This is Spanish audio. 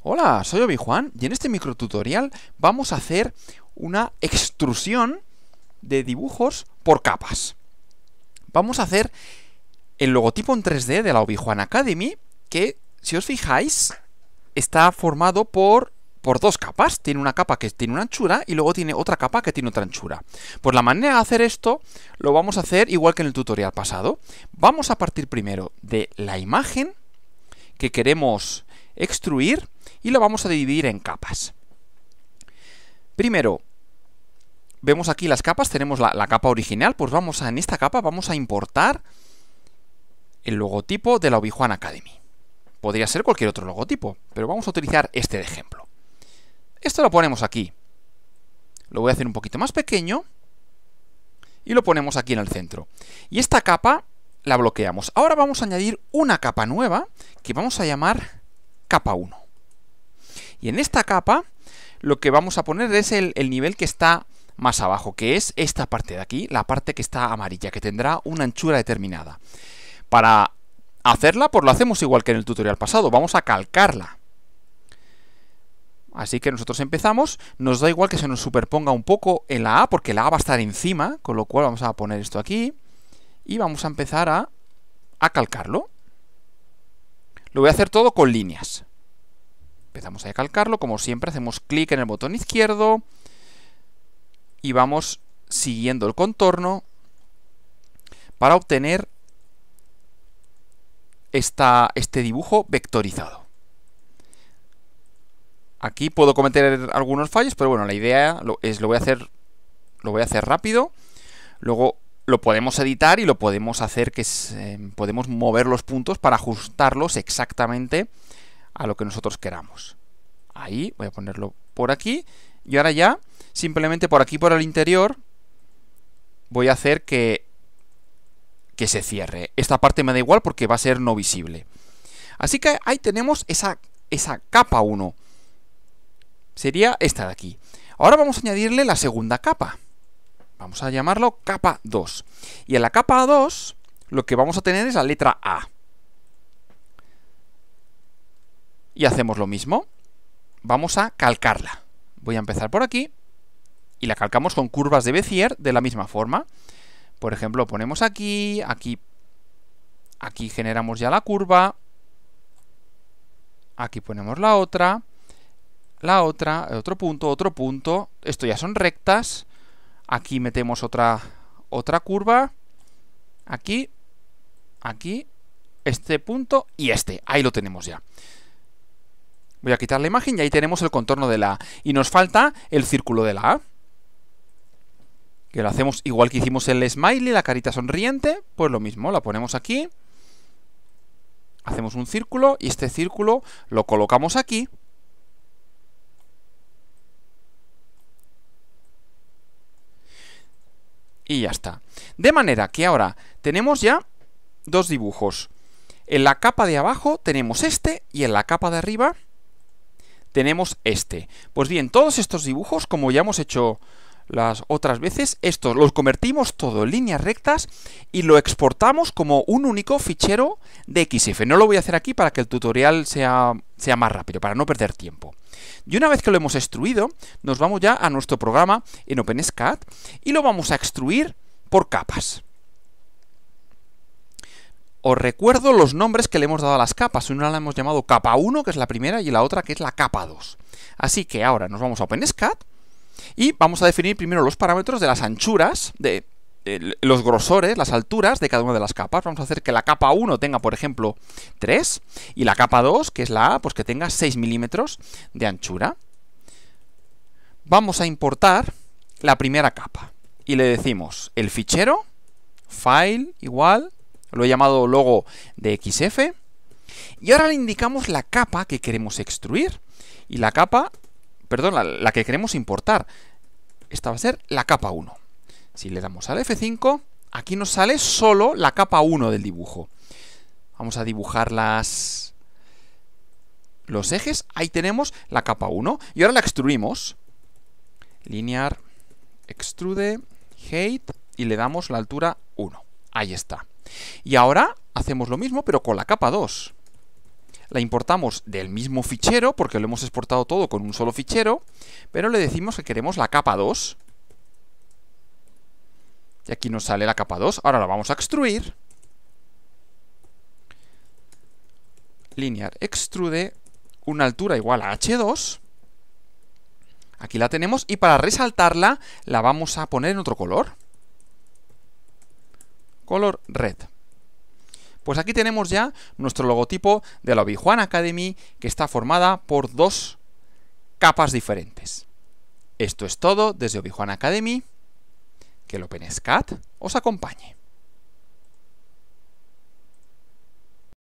Hola, soy Obi-Juan y en este microtutorial vamos a hacer una extrusión de dibujos por capas. Vamos a hacer el logotipo en 3D de la Obi-Juan Academy que, si os fijáis, está formado por, por dos capas. Tiene una capa que tiene una anchura y luego tiene otra capa que tiene otra anchura. Pues la manera de hacer esto lo vamos a hacer igual que en el tutorial pasado. Vamos a partir primero de la imagen que queremos extruir y lo vamos a dividir en capas. Primero, vemos aquí las capas, tenemos la, capa original, pues vamos a, en esta capa vamos a importar el logotipo de la Obi-Wan Academy. Podría ser cualquier otro logotipo, pero vamos a utilizar este de ejemplo. Esto lo ponemos aquí. Lo voy a hacer un poquito más pequeño y lo ponemos aquí en el centro. Y esta capa la bloqueamos. Ahora vamos a añadir una capa nueva que vamos a llamar capa 1. Y en esta capa lo que vamos a poner es el, nivel que está más abajo, que es esta parte de aquí, la parte que está amarilla, que tendrá una anchura determinada. Para hacerla, pues lo hacemos igual que en el tutorial pasado, vamos a calcarla. Así que nosotros empezamos, nos da igual que se nos superponga un poco en la A, porque la A va a estar encima, con lo cual vamos a poner esto aquí, y vamos a empezar a, a calcarlo. Lo voy a hacer todo con líneas. Empezamos a calcarlo, como siempre hacemos clic en el botón izquierdo y vamos siguiendo el contorno para obtener esta, este dibujo vectorizado. Aquí puedo cometer algunos fallos, pero bueno, la idea es lo voy a hacer lo voy a hacer rápido. Luego lo podemos editar y lo podemos hacer que podemos mover los puntos para ajustarlos exactamente a lo que nosotros queramos. Ahí, voy a ponerlo por aquí. Y ahora ya, simplemente por aquí, por el interior, voy a hacer que, que se cierre. Esta parte me da igual porque va a ser no visible. Así que ahí tenemos esa, esa capa 1. Sería esta de aquí. Ahora vamos a añadirle la segunda capa. Vamos a llamarlo capa 2. Y en la capa 2 lo que vamos a tener es la letra A. Y hacemos lo mismo. Vamos a calcarla. Voy a empezar por aquí. Y la calcamos con curvas de Bézier de la misma forma. Por ejemplo, ponemos aquí, aquí, aquí generamos ya la curva. Aquí ponemos la otra, la otra, otro punto, otro punto. Esto ya son rectas. Aquí metemos otra, otra curva. Aquí, aquí, este punto y este. Ahí lo tenemos ya. Voy a quitar la imagen y ahí tenemos el contorno de la A. Y nos falta el círculo de la A. Que lo hacemos igual que hicimos el smiley, la carita sonriente. Pues lo mismo, la ponemos aquí. Hacemos un círculo y este círculo lo colocamos aquí. Y ya está. De manera que ahora tenemos ya dos dibujos. En la capa de abajo tenemos este y en la capa de arriba tenemos este. Pues bien, todos estos dibujos, como ya hemos hecho las otras veces, estos los convertimos todo en líneas rectas y lo exportamos como un único fichero de XF. No lo voy a hacer aquí para que el tutorial sea, sea más rápido, para no perder tiempo. Y una vez que lo hemos extruido, nos vamos ya a nuestro programa en OpenSCAD y lo vamos a extruir por capas. Os recuerdo los nombres que le hemos dado a las capas. Una la hemos llamado capa 1, que es la primera, y la otra que es la capa 2. Así que ahora nos vamos a OpenSCAD y vamos a definir primero los parámetros de las anchuras, de, los grosores, las alturas de cada una de las capas. Vamos a hacer que la capa 1 tenga, por ejemplo, 3, y la capa 2, que es la A, pues que tenga 6 milímetros de anchura. Vamos a importar la primera capa, y le decimos el fichero, file, igual, lo he llamado logo de XF. Y ahora le indicamos la capa que queremos extruir. Y la capa, perdón, la, que queremos importar. Esta va a ser la capa 1. Si le damos al F5, aquí nos sale solo la capa 1 del dibujo. Vamos a dibujar las... los ejes. Ahí tenemos la capa 1. Y ahora la extruimos. Linear, extrude, height, y le damos la altura 1. Ahí está. Y ahora hacemos lo mismo, pero con la capa 2. la importamos del mismo fichero, porque lo hemos exportado todo con un solo fichero, pero le decimos que queremos la capa 2. Y aquí nos sale la capa 2. Ahora la vamos a extruir. Linear extrude, una altura igual a h2. Aquí la tenemos y para resaltarla la vamos a poner en otro color. Color red. Pues aquí tenemos ya nuestro logotipo de la Obi-Wan Academy que está formada por dos capas diferentes. Esto es todo desde Obi-Wan Academy. Que el OpenSCAD os acompañe.